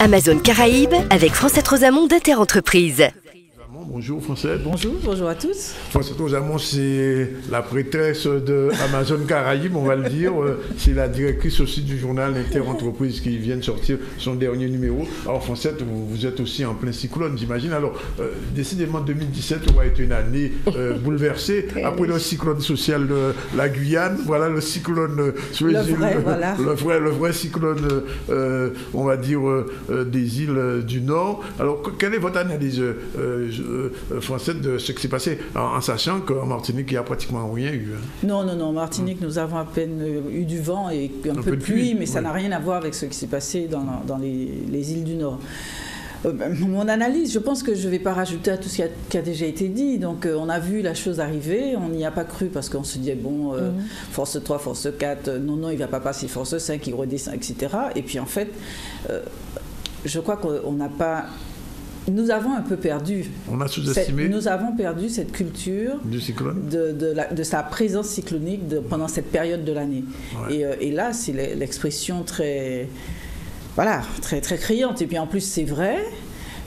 Amazon Caraïbes avec François Rosamond d'Interentreprise. Bonjour François. Bonjour, bonjour à tous. François Rosamond, c'est la prêtresse de Amazon Caraïbes, on va le dire. C'est la directrice aussi du journal Interentreprise qui vient de sortir son dernier numéro. Alors François, vous, êtes aussi en plein cyclone, j'imagine. Alors, euh, décidément, 2017 va être une année euh, bouleversée. Après le cyclone social de la Guyane, voilà le cyclone euh, sur les le îles. Vrai, voilà. le, vrai, le vrai cyclone, on va dire, des îles du Nord. Alors, quelle est votre analyse euh, français de ce qui s'est passé, en, sachant qu'en Martinique, il n'y a pratiquement rien eu. Hein. Non, non, non. En Martinique, nous avons à peine euh, eu du vent et un, peu, de pluie, mais ça n'a rien à voir avec ce qui s'est passé dans, dans les, îles du Nord. Euh, ben, mon analyse, je pense que je ne vais pas rajouter à tout ce qui a, déjà été dit. Donc, on a vu la chose arriver, on n'y a pas cru parce qu'on se disait, bon, mhm. force 3, force 4, non, non, il ne va pas passer force 5, il redescend, etc. Et puis, en fait, je crois qu'on n'a pas nous avons un peu perdu. On a sous-estimé. Nous avons perdu cette culture du cyclone. De, de, sa présence cyclonique pendant cette période de l'année. Euh, et, là, c'est l'expression très, voilà, très, très criante. Et puis en plus, c'est vrai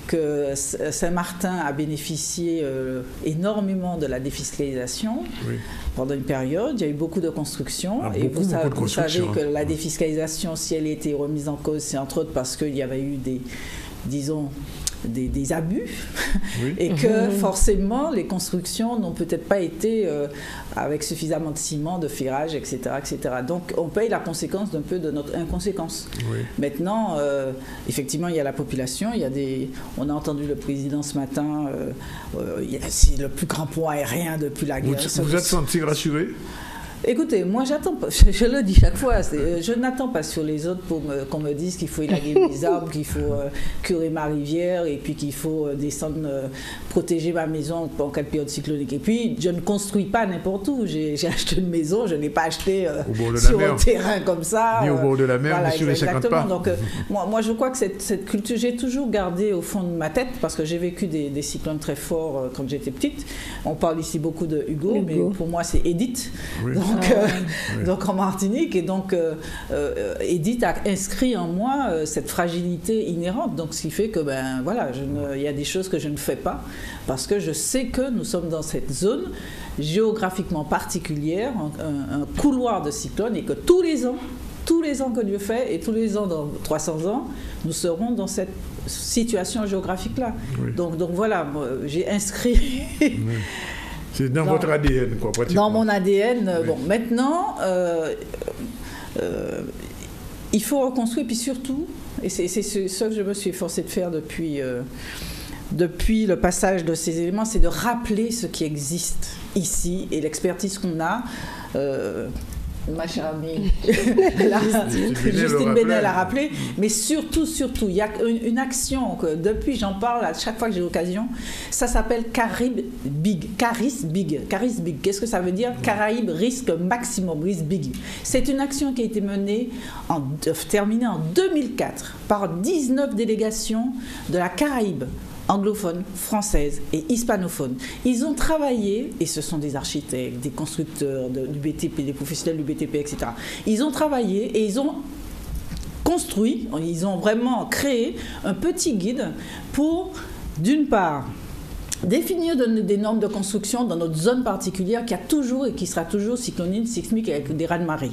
que Saint-Martin a bénéficié euh, énormément de la défiscalisation pendant une période. Il y a eu beaucoup de constructions. Ah, et vous, savez, vous, savez que hein. la défiscalisation, si elle a été remise en cause, c'est entre autres parce qu'il y avait eu des, disons, des, abus et que mhm. forcément les constructions n'ont peut-être pas été euh, avec suffisamment de ciment, de firage, etc., etc. Donc on paye la conséquence d'un peu de notre inconséquence. Maintenant, euh, effectivement, il y a la population, il y a des. On a entendu le président ce matin. Euh, c'est le plus grand point aérien depuis la guerre. Vous vous êtes senti rassuré? Écoutez, moi j'attends pas, je, le dis chaque fois, je n'attends pas sur les autres pour qu'on me dise qu'il faut élaguer mes arbres, qu'il faut euh, curer ma rivière et puis qu'il faut euh, descendre, euh, protéger ma maison en cas de période cyclonique. Et puis je ne construis pas n'importe où. J'ai acheté une maison, je n'ai pas acheté sur un terrain comme ça. Ni au bord de la mer, ni sur les 50 pas. Donc moi, moi je crois que cette, cette culture, j'ai toujours gardé au fond de ma tête parce que j'ai vécu des, des, cyclones très forts quand j'étais petite. On parle ici beaucoup de Hugo, mais pour moi c'est Edith. Donc, ah donc en Martinique. Et donc, euh, euh, Edith a inscrit en moi euh, cette fragilité inhérente. Donc, ce qui fait que, ben voilà, il y a des choses que je ne fais pas parce que je sais que nous sommes dans cette zone géographiquement particulière, un, un couloir de cyclone, et que tous les ans, tous les ans que Dieu fait, et tous les ans dans 300 ans, nous serons dans cette situation géographique-là. Donc, donc voilà, j'ai inscrit C'est dans, votre ADN, quoi, pratiquement. Dans mon ADN. Bon, maintenant, euh, euh, il faut reconstruire, puis surtout, et c'est ce que je me suis efforcée de faire depuis, euh, depuis le passage de ces éléments, c'est de rappeler ce qui existe ici et l'expertise qu'on a ma chère amie. Justine Bénel l'a rappelé, mais surtout, surtout, il y a une, action que depuis j'en parle à chaque fois que j'ai l'occasion, ça s'appelle Caraïbes Big, Caris Big, Caris Big. Qu'est-ce que ça veut dire? Caraïbes risque maximum, risque big. C'est une action qui a été menée, en, terminée en 2004 par 19 délégations de la Caraïbe anglophones, françaises et hispanophones. Ils ont travaillé, et ce sont des architectes, des constructeurs du BTP, des professionnels du BTP, etc. Ils ont travaillé et ils ont construit, ils ont vraiment créé un petit guide pour, d'une part, définir des normes de construction dans notre zone particulière qui a toujours et qui sera toujours cyclonique, sismique avec des raz-de-marée.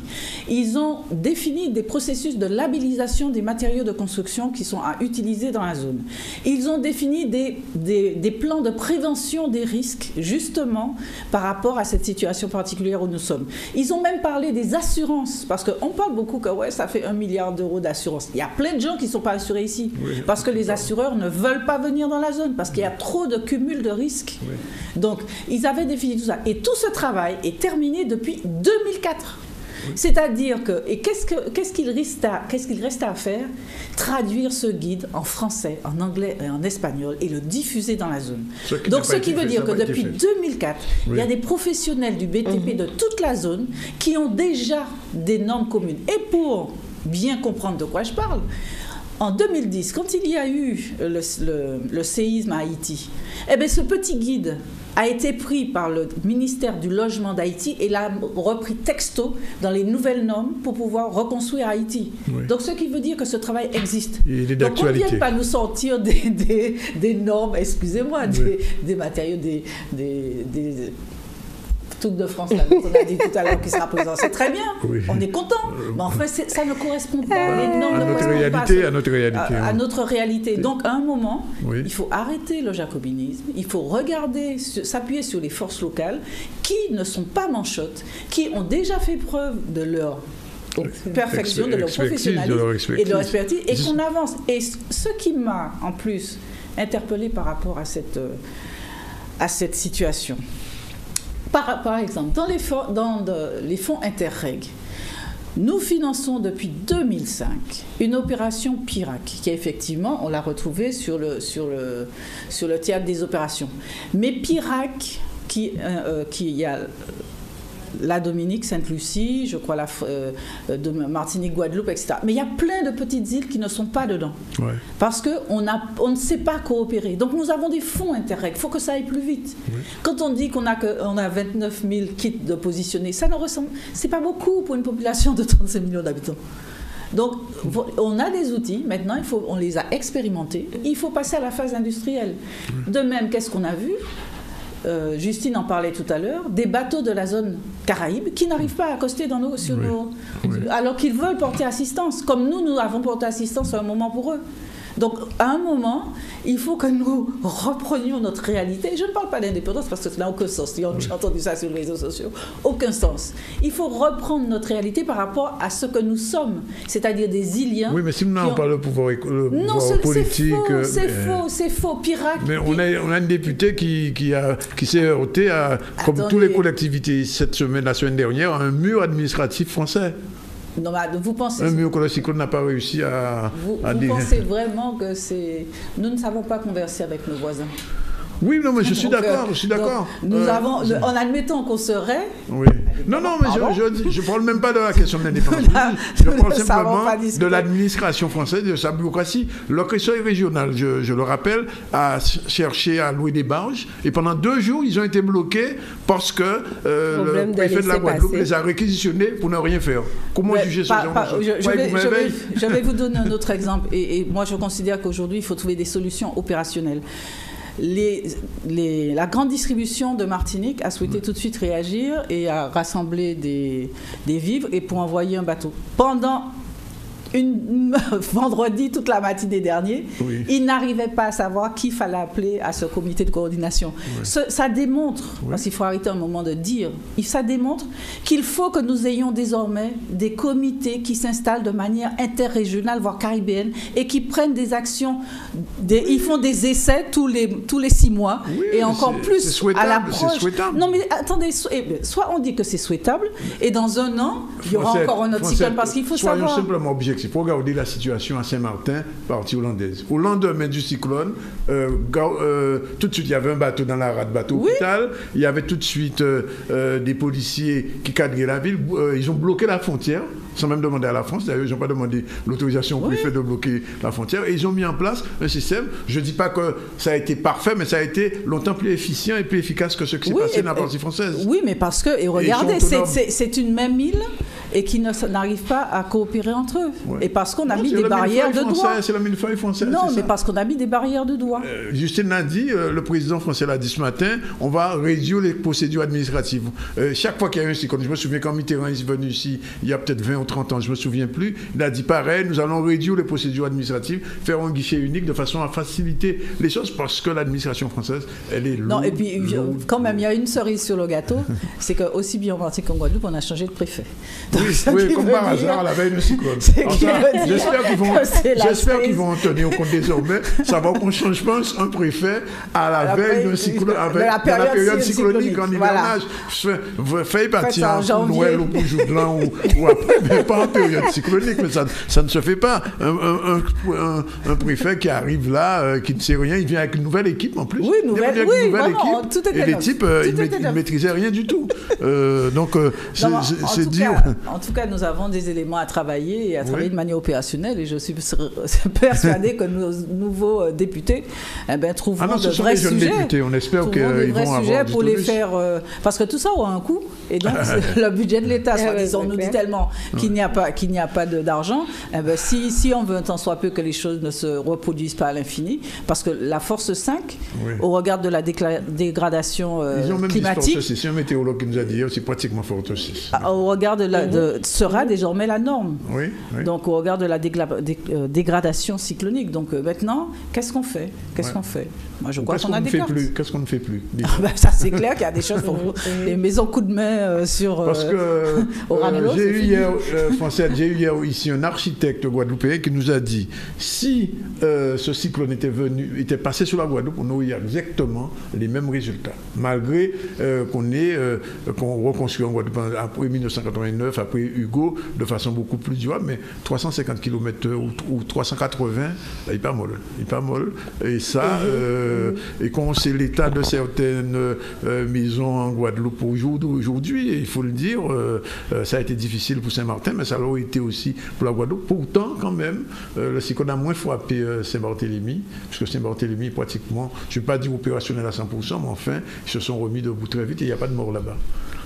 Ils ont défini des processus de labellisation des matériaux de construction qui sont à utiliser dans la zone. Ils ont défini des, des, plans de prévention des risques justement par rapport à cette situation particulière où nous sommes. Ils ont même parlé des assurances parce qu'on parle beaucoup que ouais, ça fait un milliard d'euros d'assurance. Il y a plein de gens qui ne sont pas assurés ici parce que les assureurs ne veulent pas venir dans la zone parce qu'il y a trop de cumul de risques. Donc, ils avaient défini tout ça. Et tout ce travail est terminé depuis 2004. C'est-à-dire que, et qu'est-ce qu'il reste, à, qu'est-ce qu'il reste à faire? Traduire ce guide en français, en anglais et en espagnol et le diffuser dans la zone. Donc, ce qui veut dire que depuis 2004, il y a des professionnels du BTP mhm. de toute la zone qui ont déjà des normes communes. Et pour bien comprendre de quoi je parle, en 2010, quand il y a eu le, séisme à Haïti, eh bien, ce petit guide a été pris par le ministère du Logement d'Haïti et l'a repris texto dans les nouvelles normes pour pouvoir reconstruire Haïti. Donc, ce qui veut dire que ce travail existe. Il est Donc, on ne vient pas nous sortir des, des, normes, excusez-moi, des, matériaux, des toute de France, là, on a dit tout à l'heure qui sera présent. C'est très bien, on est content. Mais en fait, ça ne correspond pas. à, notre réalité, à notre réalité. À, notre réalité. Donc, à un moment, il faut arrêter le jacobinisme. Il faut regarder, s'appuyer sur les forces locales qui ne sont pas manchottes, qui ont déjà fait preuve de leur perfection, de leur professionnalisme et de leur expertise, et qu'on avance. Et ce qui m'a, en plus, interpellé par rapport à cette, euh, à cette situation, par, exemple, dans les fonds, Interreg, nous finançons depuis 2005 une opération PIRAC, qui effectivement, on l'a retrouvée sur le, théâtre des opérations. Mais PIRAC, qui, euh, euh, qui a la Dominique, Sainte-Lucie, je crois la euh, de Martinique, Guadeloupe, etc. Mais il y a plein de petites îles qui ne sont pas dedans. Parce qu'on on ne sait pas coopérer. Donc nous avons des fonds Interreg. Il faut que ça aille plus vite. Quand on dit qu'on a, que, on a 29 000 kits de positionnés, ça ne ressemble. C'est pas beaucoup pour une population de 35 millions d'habitants. Donc, on a des outils, maintenant, il faut, on les a expérimentés. Il faut passer à la phase industrielle. De même, qu'est-ce qu'on a vu? Euh, Justine en parlait tout à l'heure, des bateaux de la zone Caraïbe qui n'arrivent pas à accoster dans nos, sur nos, alors qu'ils veulent porter assistance, comme nous, nous avons porté assistance à un moment pour eux. Donc, à un moment, il faut que nous reprenions notre réalité. Je ne parle pas d'indépendance parce que ça n'a aucun sens. J'ai entendu ça sur les réseaux sociaux. Aucun sens. Il faut reprendre notre réalité par rapport à ce que nous sommes, c'est-à-dire des Iliens. Oui, mais si nous n'avons pas le pouvoir, le non, politique. C'est faux, c'est faux, pirate. Mais on a, on a une députée qui, qui, a, qui s'est heurtée, à, comme toutes les collectivités cette semaine, la semaine dernière, à un mur administratif français. Non, vous pensez. Un n'a pas réussi à. Vous, vous pensez vraiment que c'est. Nous ne savons pas converser avec nos voisins. Oui, non, mais je suis d'accord, je suis d'accord. Nous euh, avons, en admettant qu'on serait. Oui. Non, non, mais je ne parle même pas de la question de l'indépendance. je parle simplement de l'administration française, de sa bureaucratie. L'orchestre régional, je, je, le rappelle, a cherché à louer des barges et pendant deux jours, ils ont été bloqués parce que euh, le préfet de la Guadeloupe les a réquisitionnés pour ne rien faire. Comment juger ce genre de je, je, vais, vous donner un autre exemple. et moi, je considère qu'aujourd'hui, il faut trouver des solutions opérationnelles la grande distribution de Martinique a souhaité tout de suite réagir et a rassemblé des, des vivres et pour envoyer un bateau. Pendant une, vendredi, toute la matinée dernière, il n'arrivait pas à savoir qui fallait appeler à ce comité de coordination. ça démontre, parce qu'il faut arrêter un moment de dire, ça démontre qu'il faut que nous ayons désormais des comités qui s'installent de manière interrégionale, voire caribéenne, et qui prennent des actions, des, ils font des essais tous les, tous les six mois, et encore plus à l'approche. Non mais attendez, eh soit on dit que c'est souhaitable, et dans un an, il y aura encore un autre cyclone, parce qu'il faut savoir... simplement il faut regarder la situation à Saint-Martin, partie hollandaise. Au lendemain du cyclone, euh, euh, tout de suite, il y avait un bateau dans la rade bateau hôpital. Il y avait tout de suite euh, des policiers qui cadraient la ville. ils ont bloqué la frontière, sans même demander à la France. D'ailleurs, ils n'ont pas demandé l'autorisation au préfet de bloquer la frontière. Et ils ont mis en place un système. Je ne dis pas que ça a été parfait, mais ça a été longtemps plus efficient et plus efficace que ce qui s'est passé dans la partie française. Oui, mais parce que, et regardez, c'est une même île et qui n'arrivent pas à coopérer entre eux. Et parce qu'on a mis des barrières de droit. C'est la millefeuille française. Non, mais parce qu'on a mis des barrières de. Euh, Justine l'a dit, euh, le président français l'a dit ce matin, on va réduire les procédures administratives. Euh, chaque fois qu'il y a un cyclone, je me souviens quand Mitterrand est venu ici, il y a peut-être 20 ou 30 ans, je ne me souviens plus, il a dit pareil, nous allons réduire les procédures administratives, faire un guichet unique de façon à faciliter les choses parce que l'administration française, elle est lourde. Non, et puis quand même, il y a une cerise sur le gâteau, c'est qu'aussi bien en Martinique qu'en Guadeloupe, on a changé de préfet. Oui, comme par hasard, la veille du cyclone. J'espère qu'ils vont, j'espère qu'ils vont en tenir compte désormais. Savoir qu'on change pas un préfet à la, veille d'un cyclone, avec, la période, la période cyclonique en hivernage. Faites partir en Noël ou pour jour blanc ou, après, mais pas en période cyclonique. Mais ça, ça ne se fait pas. Un, un, préfet qui arrive là, euh, qui ne sait rien, il vient avec une nouvelle équipe en plus. Oui, nouvelle, il oui, nouvelle équipe. Tout et les types, euh, ils ne maîtrisaient rien du tout. Euh, donc, c'est dire. En tout cas, nous avons des éléments à travailler et à travailler de manière opérationnelle. Et je suis persuadée que nos nouveaux euh, députés eh ben, trouveront ah non, ce de vrais sujets. Députés. On espère qu'ils vont avoir pour les faire. Euh, parce que tout ça aura un coût. Et donc, le budget de l'État, soit disant, on nous dit tellement qu'il n'y a pas, qu'il n'y a pas d'argent. Eh ben, si, si on veut un tant soit peu que les choses ne se reproduisent pas à l'infini, parce que la force 5, au regard de la dégradation euh, Ils ont même climatique. C'est un météorologue qui nous a dit, c'est pratiquement force 6. Ah, au regard de la. De, sera désormais la norme. Oui, Donc, au regard de la euh, dégradation cyclonique. Donc, euh, maintenant, qu'est-ce qu'on fait? Qu'est-ce qu'on fait? Moi, je crois qu'on a des Qu'est-ce qu'on ne fait plus? Ah, bah, Ça, c'est clair qu'il y a des choses pour les maisons coup de main euh, sur. Parce que j'ai eu hier, j'ai eu hier ici un architecte guadeloupéen qui nous a dit si ce cyclone était venu, était passé sur la Guadeloupe, on aurait exactement les mêmes résultats, malgré qu'on ait qu'on reconstruit en Guadeloupe après 1989, après Hugo, de façon beaucoup plus durable, mais 350 km ou, 380, il n'est pas molle, il pas molle, et ça. Euh, et qu'on sait l'état de certaines euh, maisons en Guadeloupe aujourd'hui, il faut le dire, euh, ça a été difficile pour Saint-Martin, mais ça l'a été aussi pour la Guadeloupe. Pourtant, quand même, le cyclone a moins frappé Saint-Barthélemy, puisque Saint-Barthélemy, pratiquement, je ne vais pas dire opérationnel à 100%, mais enfin, ils se sont remis debout très vite et il n'y a pas de mort là-bas.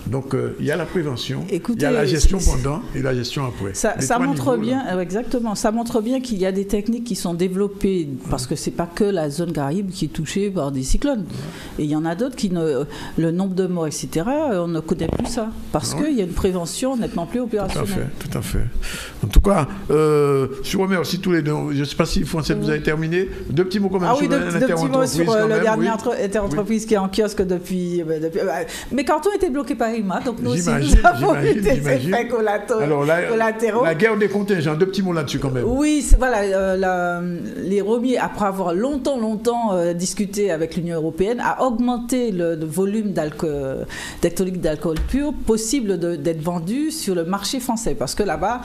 Donc euh, il y a la prévention, il y a la gestion pendant et la gestion après. Ça, montre bien, euh, exactement, ça montre bien qu'il y a des techniques qui sont développées parce que c'est pas que la zone Caraïbe qui est touchée par des cyclones. Et il y en a d'autres qui ne, le nombre de morts, etc. On ne connaît plus ça parce qu'il y a une prévention nettement plus opérationnelle. Tout à fait, tout à fait. En tout cas, euh, je remercie tous les deux. Je ne sais pas si François vous avez terminé. Deux petits mots quand même ah oui, sur deux, deux petits mots sur le dernier interentreprise qui est en kiosque depuis. depuis mais carton était bloqué par donc nous aussi, nous avons eu des effets collatéraux. Alors la, guerre des contingents, deux petits mots là-dessus quand même. Oui, voilà, euh, les Romiers, après avoir longtemps, longtemps euh, discuté avec l'Union européenne, a augmenté le, volume d'alcool pur possible d'être vendu sur le marché français. Parce que là-bas,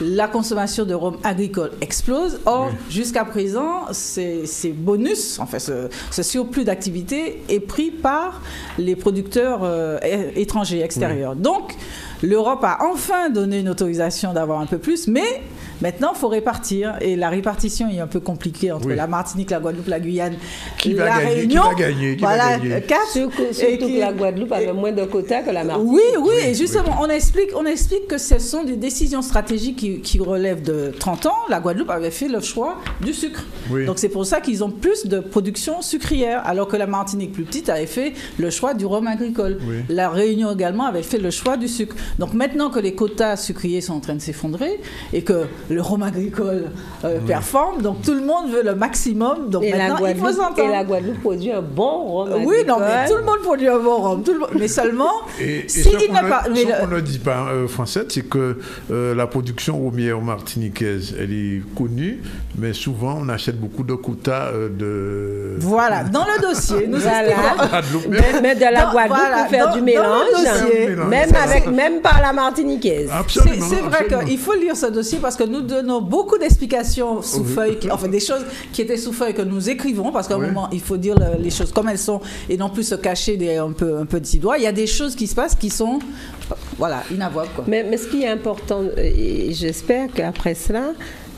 la consommation de rhum agricole explose. Or, jusqu'à présent, ces, bonus, en fait, ce, surplus d'activité est pris par les producteurs euh, étrangers extérieur. Donc, l'Europe a enfin donné une autorisation d'avoir un peu plus, mais Maintenant, il faut répartir. Et la répartition est un peu compliquée entre la Martinique, la Guadeloupe, la Guyane, qui la va Réunion. Qui va gagner, voilà, quatre. Surtout, que la Guadeloupe avait moins de quotas que la Martinique. Oui, oui, et justement, on explique, on explique que ce sont des décisions stratégiques qui, qui relèvent de 30 ans. La Guadeloupe avait fait le choix du sucre. Donc c'est pour ça qu'ils ont plus de production sucrière, alors que la Martinique plus petite avait fait le choix du rhum agricole. La Réunion également avait fait le choix du sucre. Donc maintenant que les quotas sucriers sont en train de s'effondrer et que le rhum agricole euh, performe. Donc tout le monde veut le maximum. Donc et maintenant, il faut s'entendre. Et la Guadeloupe produit un bon rhum agricole. Oui, non, mais tout le monde produit un bon rhum. Tout le monde, mais seulement. Et, si ce qu'on ne, dit pas, euh, Français, c'est que euh, la production romière martiniquaise, elle est connue, mais souvent on achète beaucoup de quotas de. Voilà, dans le dossier, nous voilà. Mais, de la Guadeloupe pour faire du mélange, même, avec, même par la martiniquaise. C'est vrai qu'il faut lire ce dossier parce que nous donnons beaucoup d'explications sous feuille, enfin des choses qui étaient sous feuille que nous écrivons parce qu'à un moment il faut dire les choses comme elles sont et non plus se cacher des, un peu un peu de doigts. Il y a des choses qui se passent qui sont voilà inavouables. Mais, mais ce qui est important, et j'espère qu'après cela,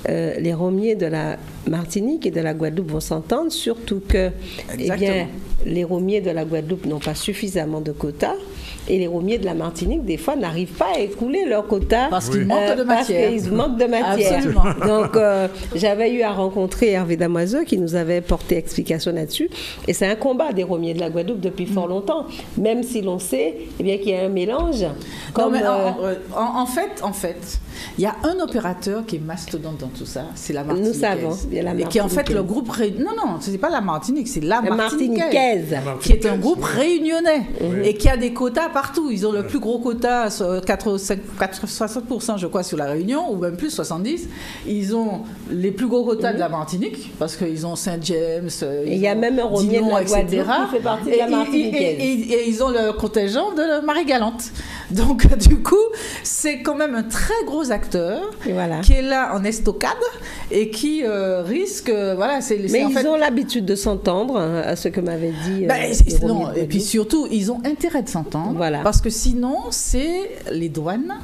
euh, les romiers de la Martinique et de la Guadeloupe vont s'entendre, surtout que eh bien, les romiers de la Guadeloupe n'ont pas suffisamment de quotas et les romiers de la Martinique, des fois, n'arrivent pas à écouler leur quota. Parce qu'ils manquent de matière. Parce qu'ils manquent de matière. Donc, euh, j'avais eu à rencontrer Hervé Damoiseux qui nous avait porté explication là-dessus. Et c'est un combat des romiers de la Guadeloupe depuis fort longtemps. Même si l'on sait eh bien, qu'il y a un mélange. Comme, euh, euh, en, fait, en fait, il y a un opérateur qui est mastodonte dans tout ça, c'est la Martinique. Nous savons, la Et qui est en fait le groupe... Non, non, ce n'est pas la Martinique, c'est la, la Martiniquaise. Qui est un groupe réunionnais et qui a des quotas partout. Ils ont le plus gros quota, 60% je crois sur la Réunion, ou même plus 70. Ils ont les plus gros quotas de la Martinique, parce qu'ils ont Saint-James, il y a même un Romier de la qui fait partie de la Martinique. Et, ils ont le contingent de Marie-Galante. Donc du coup, c'est quand même un très gros acteur qui est là en estocade et qui euh, risque, euh, voilà, c'est. Mais ils ont l'habitude de s'entendre, hein, à ce que m'avait dit. Ben, non, et puis surtout, ils ont intérêt de s'entendre, voilà. parce que sinon, c'est les douanes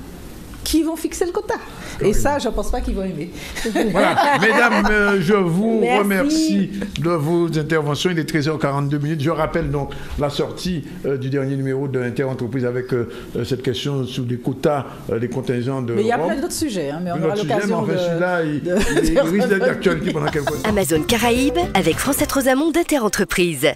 qui vont fixer le quota. Et ça, je ne pense pas qu'ils vont aimer. Voilà, mesdames, euh, je vous remercie de vos interventions. Il est 13h42 minutes. Je rappelle donc la sortie euh, du dernier numéro de l'Interentreprise avec euh, cette question sur les quotas, les contingents de. Mais il y a plein d'autres sujets, hein, mais on aura l'occasion de. Celui-là, il, de, il, il risque d'être d'actualité pendant quelques temps. Amazon Caraïbes avec Francette Rosamond d'Interentreprise.